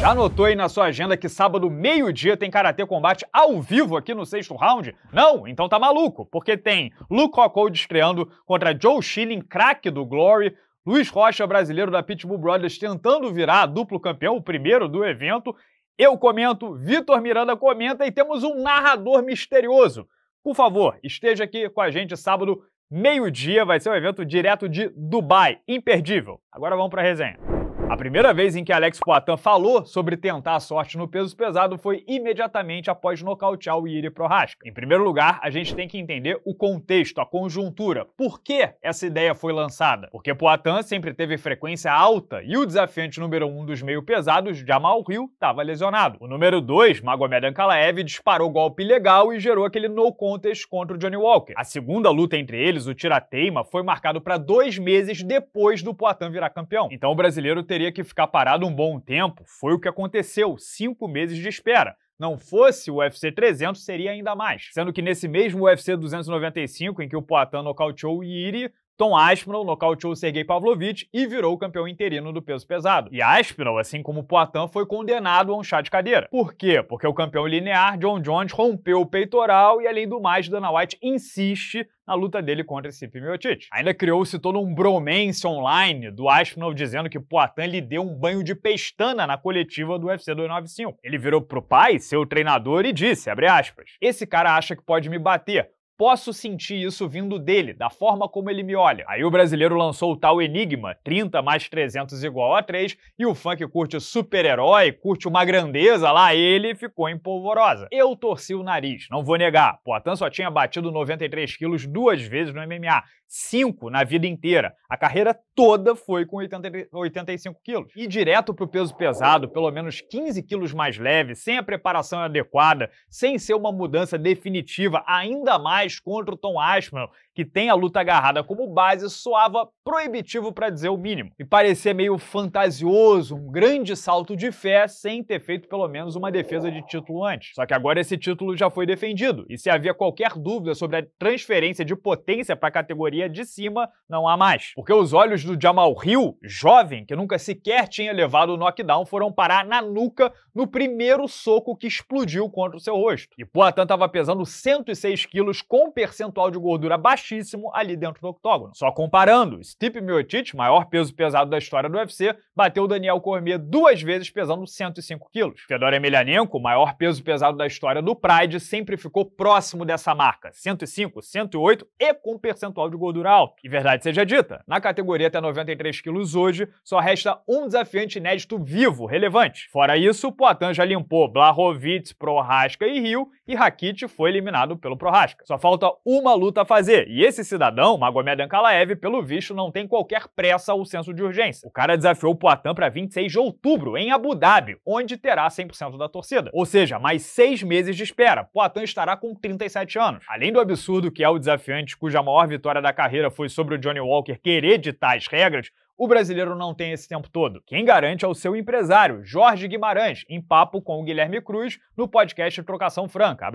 Já anotou aí na sua agenda que sábado, meio-dia, tem Karatê Combate ao vivo aqui no sexto round? Não? Então tá maluco, porque tem Luke Rockhold estreando contra Joe Schilling, craque do Glory, Luiz Rocha, brasileiro da Pitbull Brothers, tentando virar duplo campeão, o primeiro do evento. Eu comento, Vitor Miranda comenta e temos um narrador misterioso. Por favor, esteja aqui com a gente sábado, meio-dia, vai ser um evento direto de Dubai, imperdível. Agora vamos para a resenha. A primeira vez em que Alex Poitin falou sobre tentar a sorte no peso pesado foi imediatamente após nocautear o Yuri Prohaska. Em primeiro lugar, a gente tem que entender o contexto, a conjuntura. Por que essa ideia foi lançada? Porque Poitin sempre teve frequência alta e o desafiante número 1 um dos meio pesados, Jamal Hill, estava lesionado. O número 2, Magomed Ankalaev, disparou golpe legal e gerou aquele no contest contra o Johnny Walker. A segunda luta entre eles, o tirateima, foi marcado para dois meses depois do Poitin virar campeão. Então o brasileiro teria teria que ficar parado um bom tempo. Foi o que aconteceu, cinco meses de espera. Não fosse o UFC 300, seria ainda mais. Sendo que nesse mesmo UFC 295, em que o Poatan nocauteou Iri, Tom Aspinall nocauteou Sergei Pavlovich e virou o campeão interino do peso pesado. E Aspinall, assim como Poitin, foi condenado a um chá de cadeira. Por quê? Porque o campeão linear, John Jones, rompeu o peitoral e, além do mais, Dana White insiste na luta dele contra Stipe Miocic. Ainda criou-se todo um bromance online do Aspinall dizendo que Poitin lhe deu um banho de pestana na coletiva do UFC 295. Ele virou pro pai, seu treinador, e disse, abre aspas, esse cara acha que pode me bater, Posso sentir isso vindo dele, da forma como ele me olha. Aí o brasileiro lançou o tal Enigma, 30 mais 300 igual a 3, e o fã que curte super-herói, curte uma grandeza lá, ele ficou em polvorosa. Eu torci o nariz, não vou negar. Poitin só tinha batido 93 quilos duas vezes no MMA, cinco na vida inteira. A carreira toda foi com 80, 85 quilos. E direto pro peso pesado, pelo menos 15 quilos mais leve, sem a preparação adequada, sem ser uma mudança definitiva, ainda mais contra o Tom Aspinall, que tem a luta agarrada como base, soava proibitivo para dizer o mínimo. E parecia meio fantasioso, um grande salto de fé, sem ter feito pelo menos uma defesa de título antes. Só que agora esse título já foi defendido, e se havia qualquer dúvida sobre a transferência de potência para a categoria de cima, não há mais. Porque os olhos do Jamal Hill, jovem, que nunca sequer tinha levado o knockdown, foram parar na nuca no primeiro soco que explodiu contra o seu rosto. E Poatan estava pesando 106 quilos com percentual de gordura baixíssimo ali dentro do octógono. Só comparando, Stipe Miocic, maior peso pesado da história do UFC, bateu Daniel Cormier duas vezes pesando 105 quilos. Fedor Emelianenko, maior peso pesado da história do Pride, sempre ficou próximo dessa marca, 105, 108 e com percentual de gordura alto. E verdade seja dita, na categoria até 93 quilos hoje, só resta um desafiante inédito vivo, relevante. Fora isso, Poatan já limpou Blachowicz, Prohaska e Rio, e Rakit foi eliminado pelo Prohaska. Só falta uma luta a fazer, e esse cidadão, Magomed Ankalaev, pelo visto, não tem qualquer pressa ou senso de urgência. O cara desafiou o Poatan para 26 de outubro, em Abu Dhabi, onde terá 100% da torcida. Ou seja, mais seis meses de espera. Poatan estará com 37 anos. Além do absurdo que é o desafiante cuja maior vitória da carreira foi sobre o Johnny Walker querer ditar as regras, o brasileiro não tem esse tempo todo. Quem garante é o seu empresário, Jorge Guimarães, em papo com o Guilherme Cruz no podcast Trocação Franca.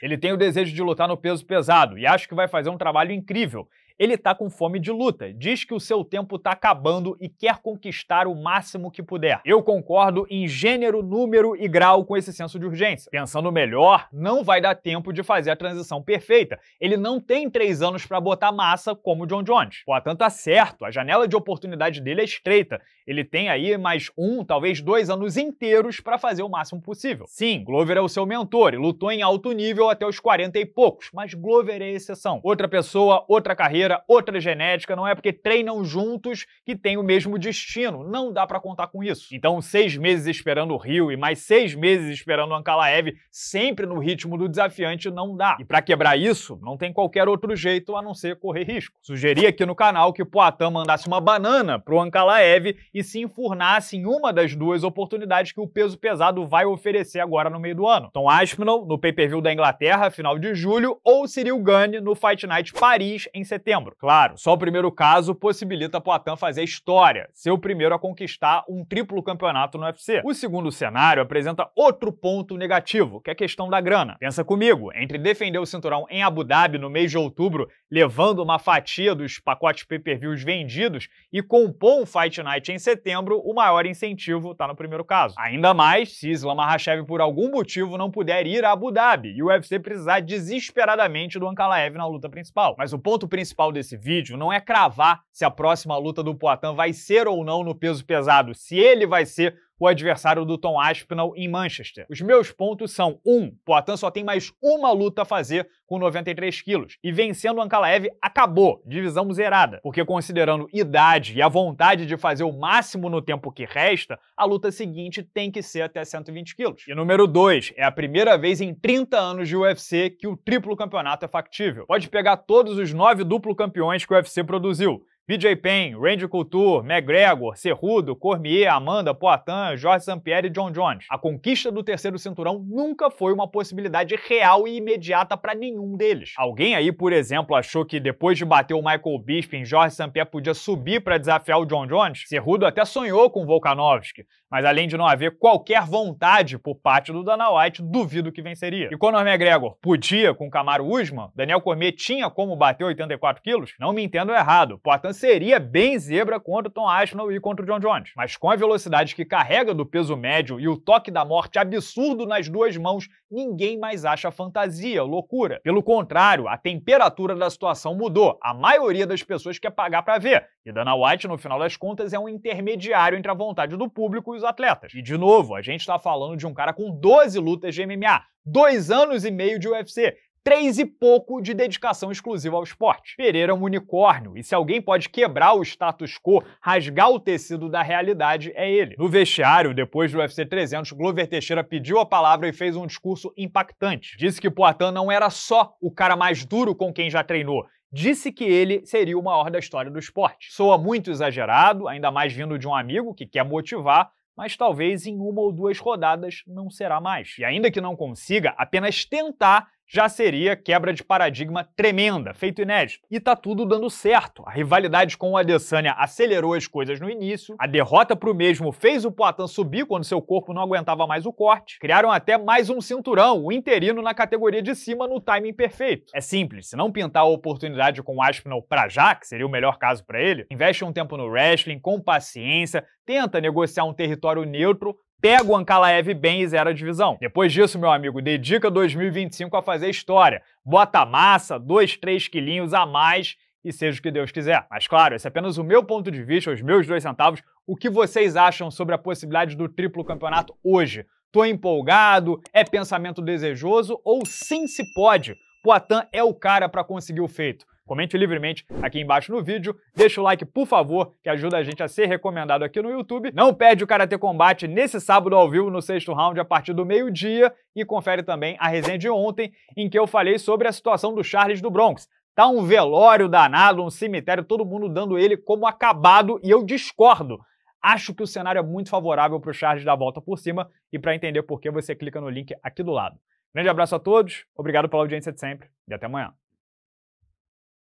Ele tem o desejo de lutar no peso pesado e acho que vai fazer um trabalho incrível ele tá com fome de luta, diz que o seu tempo tá acabando e quer conquistar o máximo que puder. Eu concordo em gênero, número e grau com esse senso de urgência. Pensando melhor, não vai dar tempo de fazer a transição perfeita. Ele não tem três anos para botar massa como o John Jones. Portanto, tá certo, a janela de oportunidade dele é estreita. Ele tem aí mais um, talvez dois anos inteiros para fazer o máximo possível. Sim, Glover é o seu mentor e lutou em alto nível até os 40 e poucos, mas Glover é exceção. Outra pessoa, outra carreira outra genética, não é porque treinam juntos que tem o mesmo destino. Não dá para contar com isso. Então, seis meses esperando o Rio e mais seis meses esperando o Ankalaev, sempre no ritmo do desafiante, não dá. E para quebrar isso, não tem qualquer outro jeito a não ser correr risco. Sugeri aqui no canal que Poatan mandasse uma banana pro Ankalaev e se enfurnasse em uma das duas oportunidades que o peso pesado vai oferecer agora no meio do ano. Tom Aspinall no pay-per-view da Inglaterra, final de julho, ou Cyril Gane no Fight Night Paris em setembro. Claro, só o primeiro caso possibilita Poatan fazer história, ser o primeiro a conquistar um triplo campeonato no UFC. O segundo cenário apresenta outro ponto negativo, que é a questão da grana. Pensa comigo, entre defender o cinturão em Abu Dhabi no mês de outubro, levando uma fatia dos pacotes pay-per-views vendidos e compor um Fight Night em setembro, o maior incentivo está no primeiro caso. Ainda mais se Islam Makhachev por algum motivo não puder ir a Abu Dhabi e o UFC precisar desesperadamente do Ankalaev na luta principal. Mas o ponto principal desse vídeo não é cravar se a próxima luta do Poatan vai ser ou não no peso pesado, se ele vai ser o adversário do Tom Aspinall em Manchester. Os meus pontos são: 1. Um, Poatan só tem mais uma luta a fazer com 93 quilos. E vencendo Ankalaev, acabou, divisão zerada. Porque considerando idade e a vontade de fazer o máximo no tempo que resta, a luta seguinte tem que ser até 120 quilos. E número 2, é a primeira vez em 30 anos de UFC que o triplo campeonato é factível. Pode pegar todos os nove duplo campeões que o UFC produziu. BJ Penn, Randy Couture, McGregor, Cerrudo, Cormier, Amanda, Poitin, Jorge St-Pierre e John Jones. A conquista do terceiro cinturão nunca foi uma possibilidade real e imediata para nenhum deles. Alguém aí, por exemplo, achou que depois de bater o Michael Bisping, Jorge St-Pierre podia subir para desafiar o John Jones? Cerrudo até sonhou com Volkanovski, mas além de não haver qualquer vontade por parte do Dana White, duvido que venceria. E Conor McGregor podia com Camaro Usman? Daniel Cormier tinha como bater 84 quilos? Não me entendo errado. Poitin seria bem zebra contra o Tom Aspinall e contra o John Jones. Mas com a velocidade que carrega do peso médio e o toque da morte absurdo nas duas mãos, ninguém mais acha fantasia, loucura. Pelo contrário, a temperatura da situação mudou. A maioria das pessoas quer pagar para ver. E Dana White, no final das contas, é um intermediário entre a vontade do público e os atletas. E, de novo, a gente está falando de um cara com 12 lutas de MMA, dois anos e meio de UFC três e pouco de dedicação exclusiva ao esporte. Pereira é um unicórnio, e se alguém pode quebrar o status quo, rasgar o tecido da realidade, é ele. No vestiário, depois do UFC 300, Glover Teixeira pediu a palavra e fez um discurso impactante. Disse que Poitin não era só o cara mais duro com quem já treinou, disse que ele seria o maior da história do esporte. Soa muito exagerado, ainda mais vindo de um amigo que quer motivar, mas talvez em uma ou duas rodadas não será mais. E ainda que não consiga, apenas tentar já seria quebra de paradigma tremenda, feito inédito. E tá tudo dando certo. A rivalidade com o Adesanya acelerou as coisas no início, a derrota pro mesmo fez o Poatan subir quando seu corpo não aguentava mais o corte, criaram até mais um cinturão, o interino na categoria de cima no timing perfeito. É simples, se não pintar a oportunidade com o Aspinall pra já, que seria o melhor caso para ele, investe um tempo no wrestling, com paciência, tenta negociar um território neutro, pega o Ankalaev bem e zera a divisão. Depois disso, meu amigo, dedica 2025 a fazer história. Bota massa, dois, três quilinhos a mais e seja o que Deus quiser. Mas claro, esse é apenas o meu ponto de vista, os meus dois centavos. O que vocês acham sobre a possibilidade do triplo campeonato hoje? Tô empolgado? É pensamento desejoso? Ou sim se pode? Poitin é o cara para conseguir o feito. Comente livremente aqui embaixo no vídeo, deixa o like por favor, que ajuda a gente a ser recomendado aqui no YouTube. Não perde o Karate Combate nesse sábado ao vivo no sexto round a partir do meio-dia e confere também a resenha de ontem em que eu falei sobre a situação do Charles do Bronx. Tá um velório danado, um cemitério, todo mundo dando ele como acabado e eu discordo. Acho que o cenário é muito favorável para o Charles dar a volta por cima e para entender por que você clica no link aqui do lado. Grande abraço a todos, obrigado pela audiência de sempre e até amanhã.